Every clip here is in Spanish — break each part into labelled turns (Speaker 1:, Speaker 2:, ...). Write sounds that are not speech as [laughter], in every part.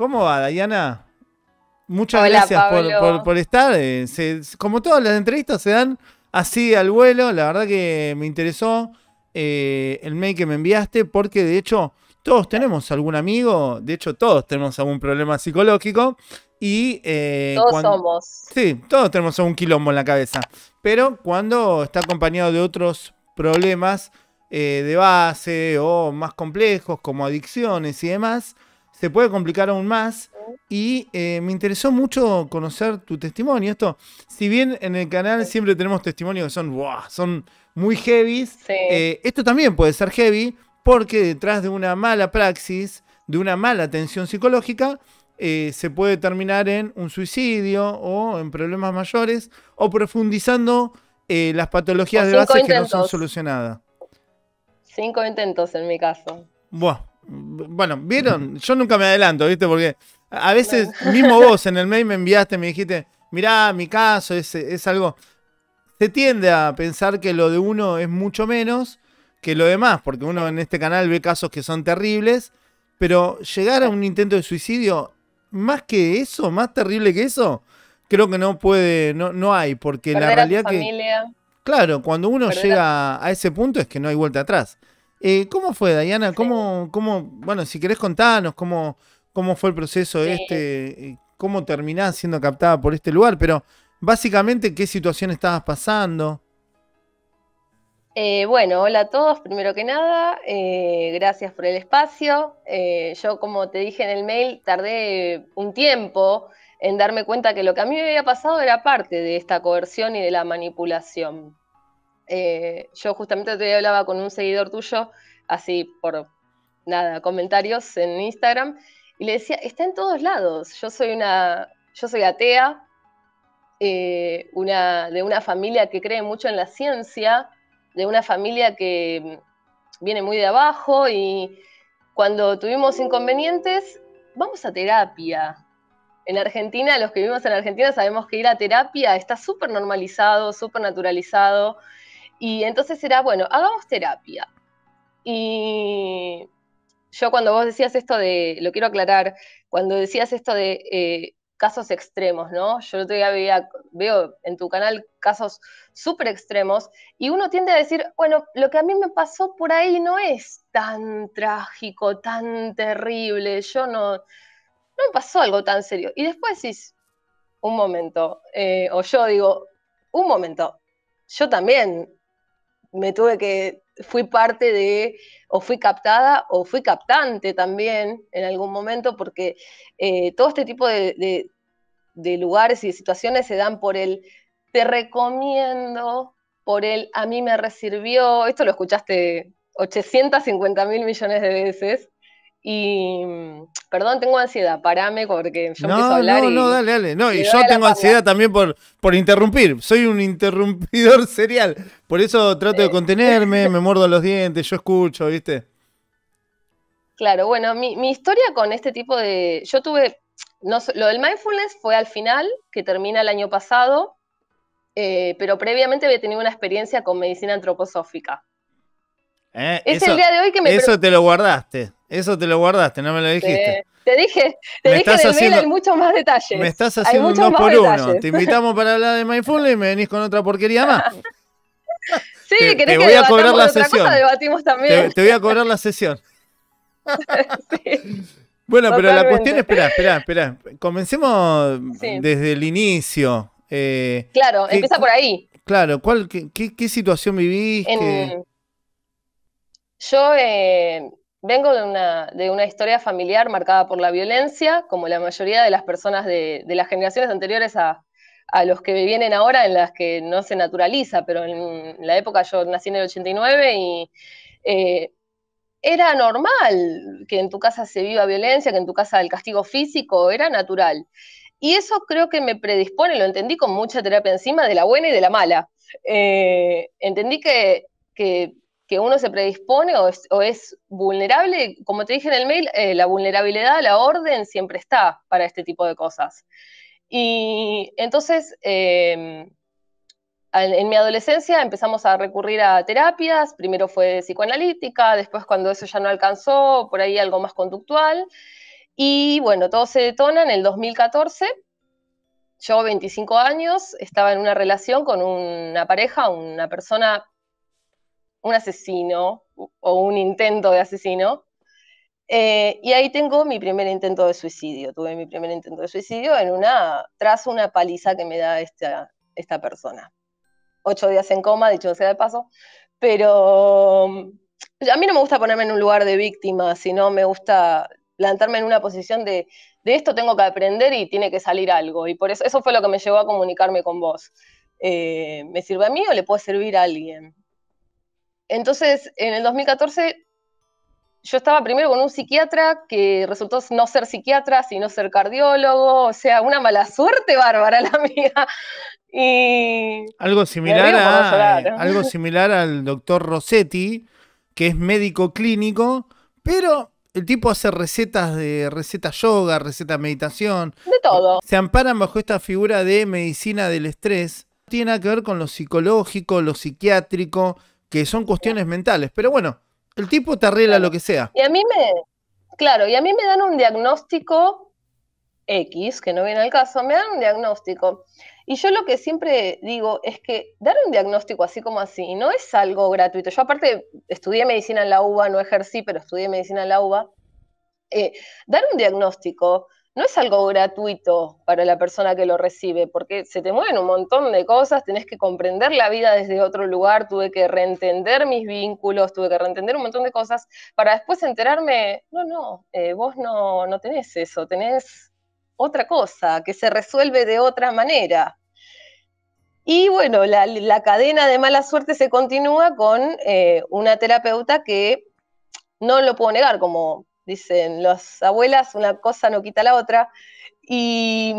Speaker 1: ¿Cómo va, Dayana? Muchas gracias por, estar. Eh, como todas las entrevistas se dan así al vuelo, la verdad que me interesó eh, el mail que me enviaste porque de hecho todos tenemos algún amigo, de hecho todos tenemos algún problema psicológico y...
Speaker 2: Eh, todos somos.
Speaker 1: Sí, todos tenemos algún quilombo en la cabeza, pero cuando está acompañado de otros problemas de base o más complejos como adicciones y demás, se puede complicar aún más. Y eh, me interesó mucho conocer tu testimonio. Esto, si bien en el canal siempre tenemos testimonios que son, son muy heavy, eh, esto también puede ser heavy porque detrás de una mala praxis, de una mala atención psicológica, eh, se puede terminar en un suicidio o en problemas mayores o profundizando las patologías de base que no son solucionadas.
Speaker 2: Cinco intentos en mi caso.
Speaker 1: Buah, bueno, ¿vieron? Yo nunca me adelanto, ¿viste? Porque a veces, [laughs] mismo vos en el mail me enviaste, me dijiste, mirá, mi caso es, es algo. Se tiende a pensar que lo de uno es mucho menos que lo demás, porque uno en este canal ve casos que son terribles, pero llegar a un intento de suicidio, más que eso, más terrible que eso, creo que no puede, no, no hay, porque la realidad que. Claro, cuando uno llega a ese punto es que no hay vuelta atrás. Eh, ¿Cómo fue, Dayana? ¿Cómo, cómo, bueno, si querés contarnos cómo, cómo fue el proceso este, eh, cómo terminás siendo captada por este lugar, pero básicamente qué situación estabas pasando.
Speaker 2: Eh, bueno, hola a todos, primero que nada, gracias por el espacio. yo, como te dije en el mail, tardé un tiempo en darme cuenta que lo que a mí me había pasado era parte de esta coerción y de la manipulación. Eh, yo justamente te hablaba con un seguidor tuyo, así por nada, comentarios en Instagram, y le decía, está en todos lados. Yo soy una, yo soy atea, eh, de una familia que cree mucho en la ciencia, de una familia que viene muy de abajo y cuando tuvimos inconvenientes, vamos a terapia. En Argentina, los que vivimos en Argentina sabemos que ir a terapia está súper normalizado, súper naturalizado. Y entonces era, bueno, hagamos terapia. Y yo cuando vos decías esto de, lo quiero aclarar, cuando decías esto de eh, casos extremos, ¿no? Yo todavía veo en tu canal casos súper extremos y uno tiende a decir, bueno, lo que a mí me pasó por ahí no es tan trágico, tan terrible, yo no, no me pasó algo tan serio. Y después decís, un momento, eh, o yo digo, un momento, yo también me tuve que, fui parte de, o fui captada, o fui captante también en algún momento, porque eh, todo este tipo de, lugares y de situaciones se dan por el te recomiendo, por el a mí me resirvió, esto lo escuchaste 850 mil millones de veces, y perdón, tengo ansiedad, parame porque yo empiezo a hablar.
Speaker 1: No, no, dale, dale. No, y yo tengo ansiedad también por, por interrumpir. Soy un [laughs] interrumpidor serial. Por eso trato de contenerme, me muerdo los dientes, yo escucho, ¿viste?
Speaker 2: Claro, bueno, mi, historia con este tipo de. Yo tuve. No, lo del mindfulness fue al final, que termina el año pasado, eh, pero previamente había tenido una experiencia con medicina antroposófica.
Speaker 1: Eh, es el día de hoy que me. Eso te lo guardaste. Eso te lo guardaste, no me lo dijiste.
Speaker 2: Te, dije, te dije en el mail hay muchos más detalles.
Speaker 1: Me estás haciendo un dos por uno. Te invitamos para hablar de Mindfulness y me venís con otra porquería más. [laughs]
Speaker 2: sí, te, querés te voy a cobrar la sesión. debatimos también.
Speaker 1: Te, voy a cobrar la sesión. Bueno, pero la cuestión es, espera, espera, espera. Comencemos desde el inicio.
Speaker 2: Eh, claro, empieza por ahí.
Speaker 1: Claro, ¿cuál, qué, situación viviste?
Speaker 2: yo eh, Vengo de una, de una, historia familiar marcada por la violencia, como la mayoría de las personas de, las generaciones anteriores a, los que vienen ahora, en las que no se naturaliza, pero en la época yo nací en el 89 y eh, era normal que en tu casa se viva violencia, que en tu casa el castigo físico era natural. Y eso creo que me predispone, lo entendí con mucha terapia encima, de la buena y de la mala. Eh, entendí que, que que uno se predispone o es, vulnerable, como te dije en el mail, eh, la vulnerabilidad, la orden siempre está para este tipo de cosas. Y entonces, em, en mi adolescencia empezamos a recurrir a terapias, primero fue psicoanalítica, después cuando eso ya no alcanzó, por ahí algo más conductual. Y bueno, todo se detona en el 2014. Yo, 25 años, estaba en una relación con una pareja, una persona, un asesino o un intento de asesino. Eh, y ahí tengo mi primer intento de suicidio. Tuve mi primer intento de suicidio en una, tras una paliza que me da esta, esta persona. Ocho días en coma, dicho sea de paso. Pero a mí no me gusta ponerme en un lugar de víctima, sino me gusta plantarme en una posición de, de esto tengo que aprender y tiene que salir algo. Y por eso, eso fue lo que me llevó a comunicarme con vos. Eh, ¿Me sirve a mí o le puede servir a alguien? Entonces, en el 2014, yo estaba primero con un psiquiatra que resultó no ser psiquiatra, sino ser cardiólogo, o sea, una mala suerte bárbara la mía. Y
Speaker 1: algo similar, a, algo similar al doctor Rossetti, que es médico clínico, pero el tipo hace recetas de receta yoga, receta meditación.
Speaker 2: De todo.
Speaker 1: Se amparan bajo esta figura de medicina del estrés. Tiene que ver con lo psicológico, lo psiquiátrico, que son cuestiones mentales. Pero bueno, el tipo te arregla lo que sea.
Speaker 2: Y a mí me, claro, y a mí me dan un diagnóstico X, que no viene al caso, me dan un diagnóstico. Y yo lo que siempre digo es que dar un diagnóstico así como así no es algo gratuito. Yo aparte estudié medicina en la UBA, no ejercí, pero estudié medicina en la UBA. Eh, dar un diagnóstico no es algo gratuito para la persona que lo recibe, porque se te mueven un montón de cosas, tenés que comprender la vida desde otro lugar, tuve que reentender mis vínculos, tuve que reentender un montón de cosas para después enterarme, no, no, eh, vos no, no tenés eso, tenés otra cosa que se resuelve de otra manera. Y bueno, la, cadena de mala suerte se continúa con eh, una terapeuta que no lo puedo negar, como dicen las abuelas, una cosa no quita la otra. Y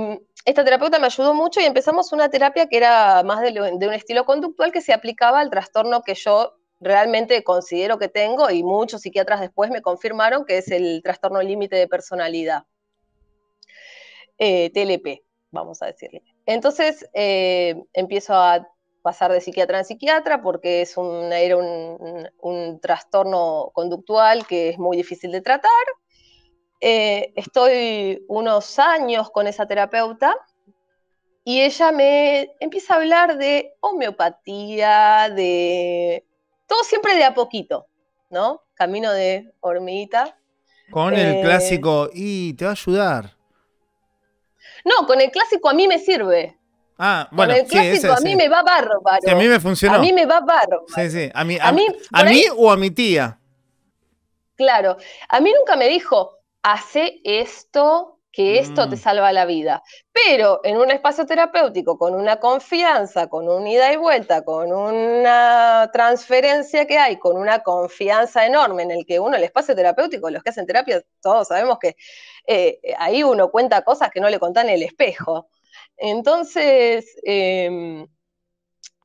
Speaker 2: esta terapeuta me ayudó mucho y empezamos una terapia que era más de, de un estilo conductual que se aplicaba al trastorno que yo realmente considero que tengo y muchos psiquiatras después me confirmaron que es el trastorno límite de personalidad. Eh, TLP, vamos a decirle. Entonces eh, empiezo a pasar de psiquiatra en psiquiatra porque es un, era un, trastorno conductual que es muy difícil de tratar. Eh, estoy unos años con esa terapeuta y ella me empieza a hablar de homeopatía, de todo siempre de a poquito, ¿no? Camino de hormiguita.
Speaker 1: Con el eh, clásico, y te va a ayudar.
Speaker 2: No, con el clásico a mí me sirve.
Speaker 1: Ah, bueno,
Speaker 2: con el clásico a mí me va bárbaro.
Speaker 1: Sí, a mí me funcionó.
Speaker 2: A mí me va bárbaro.
Speaker 1: Sí, sí. A mí, a, mí, a mí o a mi tía.
Speaker 2: Claro. A mí nunca me dijo, hace esto, que esto te mm. salva la vida. Pero en un espacio terapéutico, con una confianza, con un ida y vuelta, con una transferencia que hay, con una confianza enorme en el que uno, el espacio terapéutico, los que hacen terapia, todos sabemos que eh, ahí uno cuenta cosas que no le contan en el espejo. Entonces, em,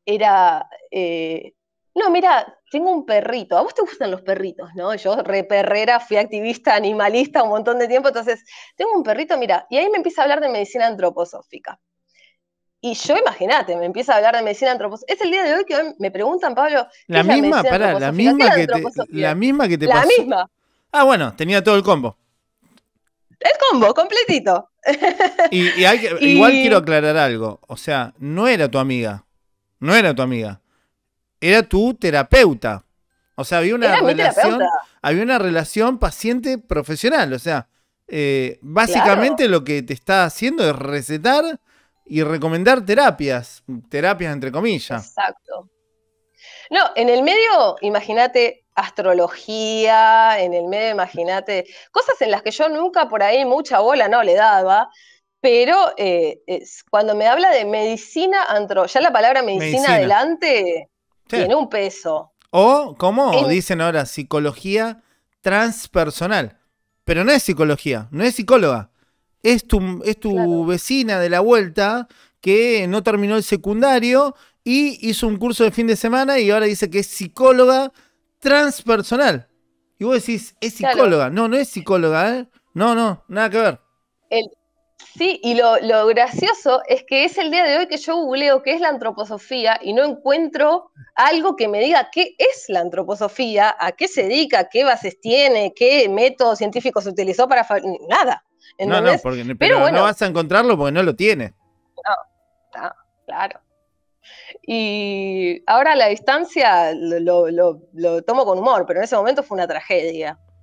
Speaker 2: era, eh, no, mira, tengo un perrito. A vos te gustan los perritos, ¿no? Yo, reperrera, fui activista animalista un montón de tiempo, entonces, tengo un perrito, mira, y ahí me empieza a hablar de medicina antroposófica. Y yo, imagínate, me empieza a hablar de medicina antroposófica. Es el día de hoy que me preguntan, Pablo.
Speaker 1: La misma, pará, la misma, que te, la misma que te
Speaker 2: La misma.
Speaker 1: Ah, bueno, tenía todo el combo.
Speaker 2: El combo, completito.
Speaker 1: Y, [laughs] igual quiero aclarar algo. O sea, no era tu amiga. No era tu amiga. Era tu terapeuta. O sea, había una relación. Había una relación paciente-profesional. O sea, eh, básicamente lo que te está haciendo es recetar y recomendar terapias. Terapias entre comillas.
Speaker 2: Exacto. No, en el medio, imagínate, astrología, en el medio, imagínate, cosas en las que yo nunca por ahí mucha bola no le daba, pero eh, cuando me habla de medicina antro, ya la palabra medicina, adelante tiene un peso.
Speaker 1: O, como dicen ahora, psicología transpersonal. Pero no es psicología, no es psicóloga. Es tu, es tu vecina de la vuelta que no terminó el secundario y hizo un curso de fin de semana y ahora dice que es psicóloga transpersonal. Y vos decís, es psicóloga. No, no es psicóloga, ¿eh? No, no, nada que ver.
Speaker 2: sí, y lo, gracioso es que es el día de hoy que yo googleo qué es la antroposofía y no encuentro algo que me diga qué es la antroposofía, a qué se dedica, qué bases tiene, qué método científico se utilizó para... Nada.
Speaker 1: No, no, porque, pero, no vas a encontrarlo porque no lo tiene.
Speaker 2: No, claro. Y ahora la distancia lo, tomo con humor, pero en ese momento fue una tragedia.